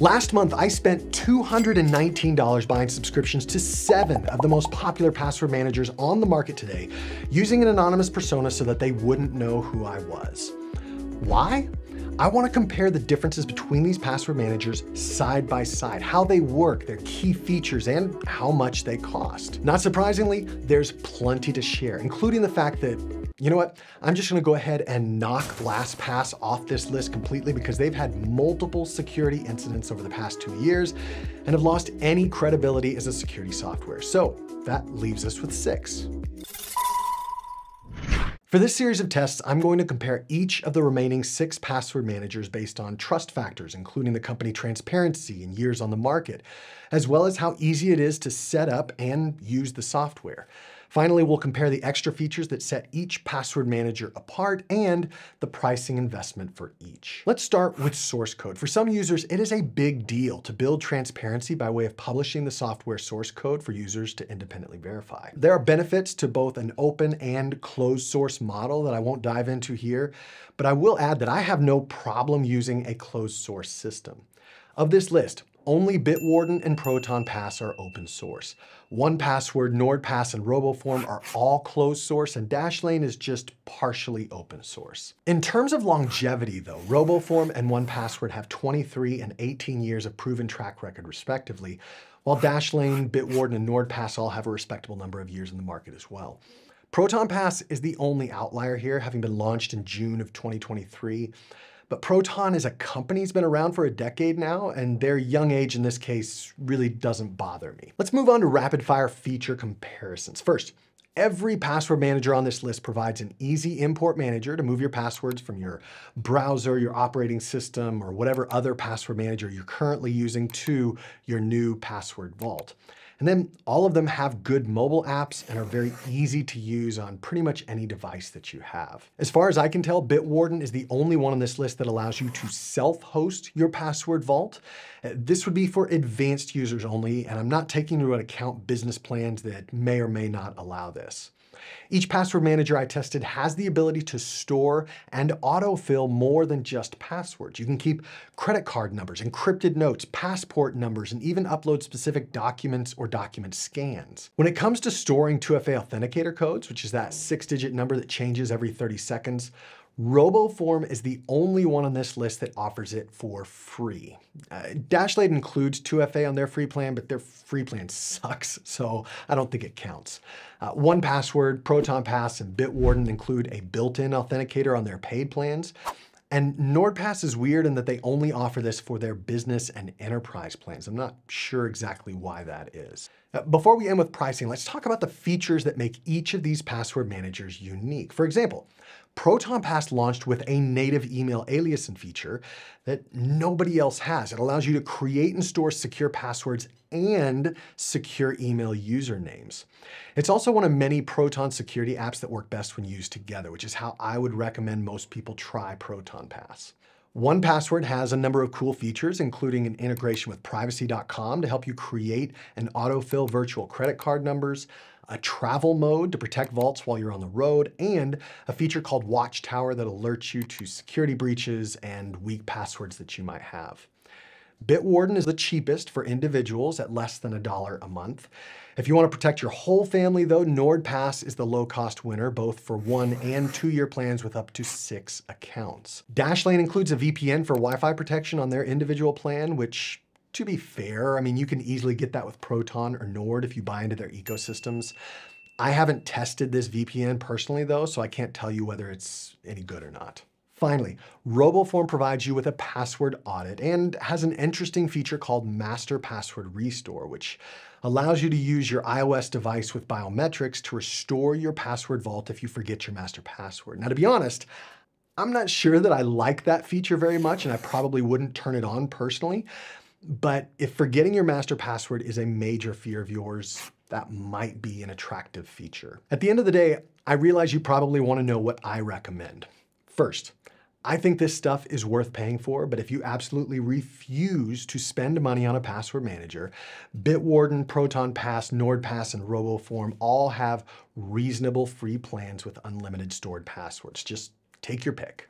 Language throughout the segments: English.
Last month, I spent $219 buying subscriptions to seven of the most popular password managers on the market today, using an anonymous persona so that they wouldn't know who I was. Why? I want to compare the differences between these password managers side by side, how they work, their key features, and how much they cost. Not surprisingly, there's plenty to share, including the fact that you know what? I'm just gonna go ahead and knock LastPass off this list completely because they've had multiple security incidents over the past two years and have lost any credibility as a security software. So that leaves us with six. For this series of tests, I'm going to compare each of the remaining six password managers based on trust factors, including the company transparency and years on the market, as well as how easy it is to set up and use the software. Finally, we'll compare the extra features that set each password manager apart and the pricing investment for each. Let's start with source code. For some users, it is a big deal to build transparency by way of publishing the software source code for users to independently verify. There are benefits to both an open and closed source model that I won't dive into here, but I will add that I have no problem using a closed source system. Of this list, only Bitwarden and Proton Pass are open source. 1Password, NordPass, and RoboForm are all closed source, and Dashlane is just partially open source. In terms of longevity though, RoboForm and 1Password have 23 and 18 years of proven track record respectively, while Dashlane, Bitwarden, and NordPass all have a respectable number of years in the market as well. Proton Pass is the only outlier here, having been launched in June of 2023. But Proton as a company's been around for a decade now, and their young age in this case really doesn't bother me. Let's move on to rapid fire feature comparisons. First, Every password manager on this list provides an easy import manager to move your passwords from your browser, your operating system, or whatever other password manager you're currently using to your new password vault. And then all of them have good mobile apps and are very easy to use on pretty much any device that you have. As far as I can tell, Bitwarden is the only one on this list that allows you to self-host your password vault. Uh, this would be for advanced users only, and I'm not taking into account business plans that may or may not allow this. Each password manager I tested has the ability to store and autofill more than just passwords. You can keep credit card numbers, encrypted notes, passport numbers, and even upload specific documents or document scans. When it comes to storing 2FA authenticator codes, which is that six digit number that changes every 30 seconds, RoboForm is the only one on this list that offers it for free. Uh, Dashlane includes 2FA on their free plan, but their free plan sucks, so I don't think it counts. Uh, 1Password, Proton Pass, and Bitwarden include a built-in authenticator on their paid plans. And NordPass is weird in that they only offer this for their business and enterprise plans. I'm not sure exactly why that is. Uh, before we end with pricing, let's talk about the features that make each of these password managers unique. For example, Proton Pass launched with a native email aliasing feature that nobody else has. It allows you to create and store secure passwords and secure email usernames. It's also one of many Proton security apps that work best when used together, which is how I would recommend most people try Proton Pass. 1Password has a number of cool features, including an integration with privacy.com to help you create and autofill virtual credit card numbers, a travel mode to protect vaults while you're on the road, and a feature called Watchtower that alerts you to security breaches and weak passwords that you might have. Bitwarden is the cheapest for individuals at less than a dollar a month. If you want to protect your whole family though, NordPass is the low-cost winner, both for one and two-year plans with up to six accounts. Dashlane includes a VPN for Wi-Fi protection on their individual plan, which to be fair, I mean, you can easily get that with Proton or Nord if you buy into their ecosystems. I haven't tested this VPN personally though, so I can't tell you whether it's any good or not. Finally, RoboForm provides you with a password audit and has an interesting feature called Master Password Restore, which allows you to use your iOS device with biometrics to restore your password vault if you forget your master password. Now, to be honest, I'm not sure that I like that feature very much, and I probably wouldn't turn it on personally. But if forgetting your master password is a major fear of yours, that might be an attractive feature. At the end of the day, I realize you probably want to know what I recommend. First, I think this stuff is worth paying for, but if you absolutely refuse to spend money on a password manager, Bitwarden, Proton Pass, NordPass, and RoboForm all have reasonable free plans with unlimited stored passwords. Just take your pick.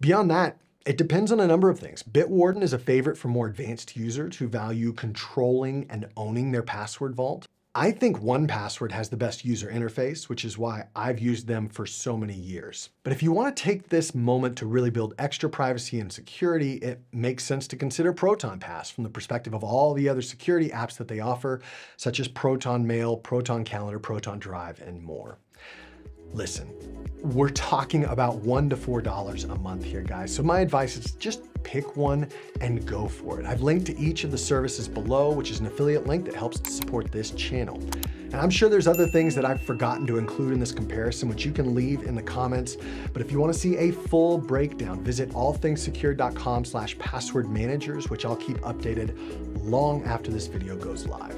Beyond that, It depends on a number of things. Bitwarden is a favorite for more advanced users who value controlling and owning their password vault. I think 1Password has the best user interface, which is why I've used them for so many years. But if you want to take this moment to really build extra privacy and security, it makes sense to consider ProtonPass from the perspective of all the other security apps that they offer, such as Proton Mail, Proton Calendar, Proton Drive, and more. Listen, we're talking about one to four dollars a month here, guys. So my advice is just pick one and go for it. I've linked to each of the services below, which is an affiliate link that helps to support this channel. And I'm sure there's other things that I've forgotten to include in this comparison, which you can leave in the comments. But if you want to see a full breakdown, visit allthingssecure.com slash password managers, which I'll keep updated long after this video goes live.